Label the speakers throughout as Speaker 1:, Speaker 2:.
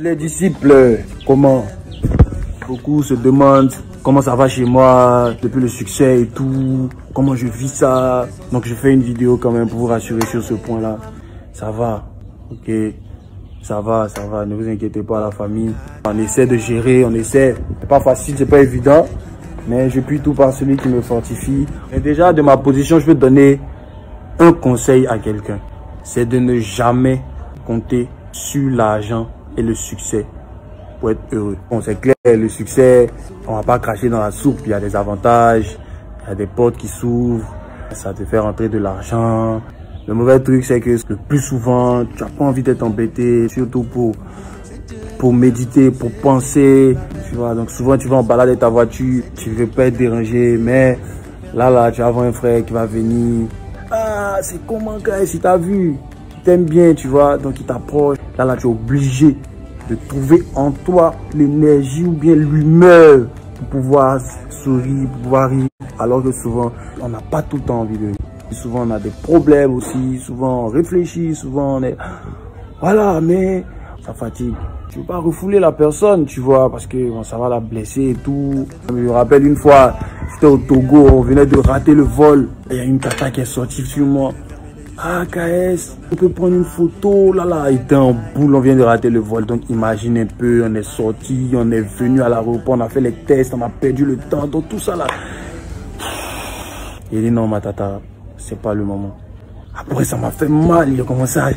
Speaker 1: les disciples, comment Beaucoup se demandent comment ça va chez moi depuis le succès et tout, comment je vis ça. Donc je fais une vidéo quand même pour vous rassurer sur ce point-là. Ça va, ok ça va, ça va, ne vous inquiétez pas la famille. On essaie de gérer, on essaie. C'est pas facile, c'est pas évident. Mais je puis tout par celui qui me fortifie. Et déjà, de ma position, je peux donner un conseil à quelqu'un. C'est de ne jamais compter sur l'argent le succès pour être heureux. Bon, c'est clair, le succès, on va pas cracher dans la soupe. Il y a des avantages, il y a des portes qui s'ouvrent, ça te fait rentrer de l'argent. Le mauvais truc, c'est que le plus souvent, tu n'as pas envie d'être embêté, surtout pour, pour méditer, pour penser. Tu vois, donc souvent, tu vas en balade ta voiture, tu ne veux pas être dérangé, mais là, là, tu vas avoir un frère qui va venir. Ah, c'est comment, gars, si as vu, t'aime bien, tu vois, donc il t'approche. Là, là, tu es obligé de trouver en toi l'énergie ou bien l'humeur pour pouvoir sourire, pour pouvoir rire. Alors que souvent, on n'a pas tout le temps envie de rire. Souvent, on a des problèmes aussi. Souvent, on réfléchit. Souvent, on est... Voilà, mais ça fatigue. Tu veux pas refouler la personne, tu vois, parce que ça va la blesser et tout. Je me rappelle une fois, j'étais au Togo, on venait de rater le vol. Et il y a une tata qui est sortie sur moi. Ah, KS, on peut prendre une photo. Là, là, il était en boule, on vient de rater le vol. Donc, imagine un peu, on est sorti, on est venu à l'aéroport, on a fait les tests, on a perdu le temps. Donc, tout ça là. Il dit non, ma tata, c'est pas le moment. Après, ça m'a fait mal. Il a commencé à,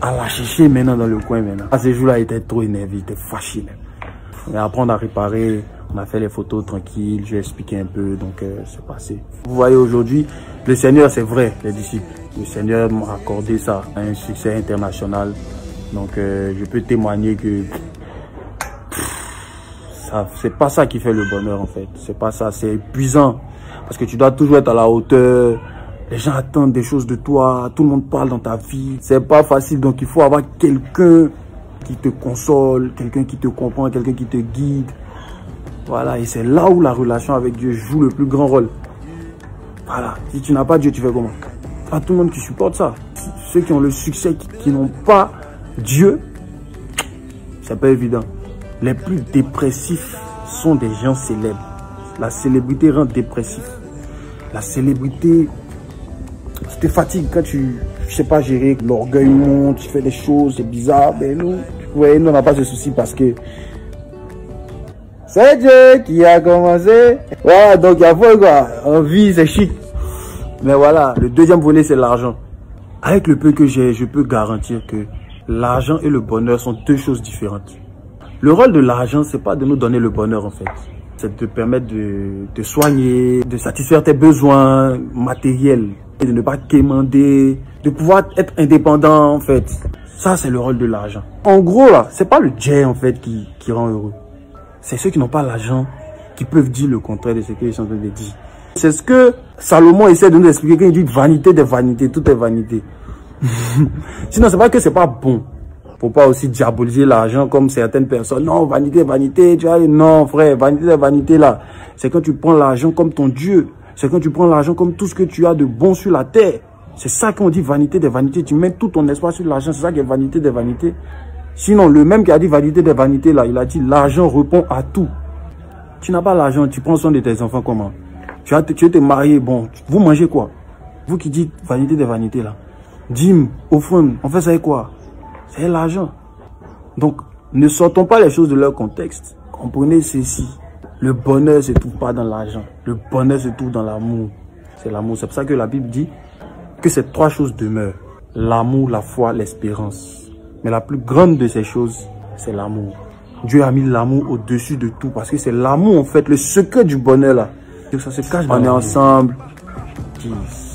Speaker 1: la chercher maintenant dans le coin maintenant. À ce jour-là, il était trop énervé, il était fâché. Mais après, on a réparé, on a fait les photos tranquilles, j'ai expliqué un peu, donc euh, c'est passé. Vous voyez aujourd'hui, le Seigneur, c'est vrai, les disciples. Le Seigneur m'a accordé ça, un succès international. Donc, euh, je peux témoigner que c'est pas ça qui fait le bonheur en fait. C'est pas ça, c'est épuisant. Parce que tu dois toujours être à la hauteur, les gens attendent des choses de toi. Tout le monde parle dans ta vie. C'est pas facile. Donc, il faut avoir quelqu'un qui te console, quelqu'un qui te comprend, quelqu'un qui te guide. Voilà. Et c'est là où la relation avec Dieu joue le plus grand rôle. Voilà. Si tu n'as pas Dieu, tu fais comment? Pas tout le monde qui supporte ça. Ceux qui ont le succès, qui, n'ont pas Dieu, c'est pas évident. Les plus dépressifs sont des gens célèbres. La célébrité rend dépressif. La célébrité te fatigue quand tu, je sais pas gérer, l'orgueil monte, tu fais des choses, c'est bizarre. Mais nous, ouais, nous on n'a pas ce souci parce que c'est Dieu qui a commencé. Voilà, donc il y a quoi. En vie, c'est chic. Mais voilà, le deuxième volet, c'est l'argent. Avec le peu que j'ai, je peux garantir que l'argent et le bonheur sont deux choses différentes. Le rôle de l'argent, c'est pas de nous donner le bonheur en fait. C'est de te permettre de te soigner, de satisfaire tes besoins matériels de ne pas quémander, de pouvoir être indépendant en fait. Ça, c'est le rôle de l'argent. En gros, là, c'est pas le jet en fait qui, qui rend heureux. C'est ceux qui n'ont pas l'argent qui peuvent dire le contraire de ce qu'ils sont en train de dire. C'est ce que Salomon essaie de nous expliquer quand il dit vanité des vanités, tout est vanité. Sinon, c'est pas que c'est pas bon. Faut pas aussi diaboliser l'argent comme certaines personnes. Non, vanité, vanité, tu vois, non, frère, vanité, vanité là. C'est quand tu prends l'argent comme ton Dieu c'est quand tu prends l'argent comme tout ce que tu as de bon sur la terre. C'est ça qu'on dit vanité des vanités. Tu mets tout ton espoir sur l'argent. C'est ça qui est vanité des vanités. Sinon, le même qui a dit vanité des vanités, là, il a dit l'argent répond à tout. Tu n'as pas l'argent, tu prends soin de tes enfants comment? Tu, as, tu es te marier, bon, vous mangez quoi? Vous qui dites vanité des vanités, là. Au fond, on fait avec quoi? C'est l'argent. Donc, ne sortons pas les choses de leur contexte. Comprenez ceci. Le bonheur se trouve pas dans l'argent. Le bonheur se trouve dans l'amour. C'est l'amour. C'est pour ça que la Bible dit que ces trois choses demeurent. L'amour, la foi, l'espérance. Mais la plus grande de ces choses, c'est l'amour. Dieu a mis l'amour au-dessus de tout parce que c'est l'amour en fait, le secret du bonheur là. Ça se cache. On est ensemble. Peace.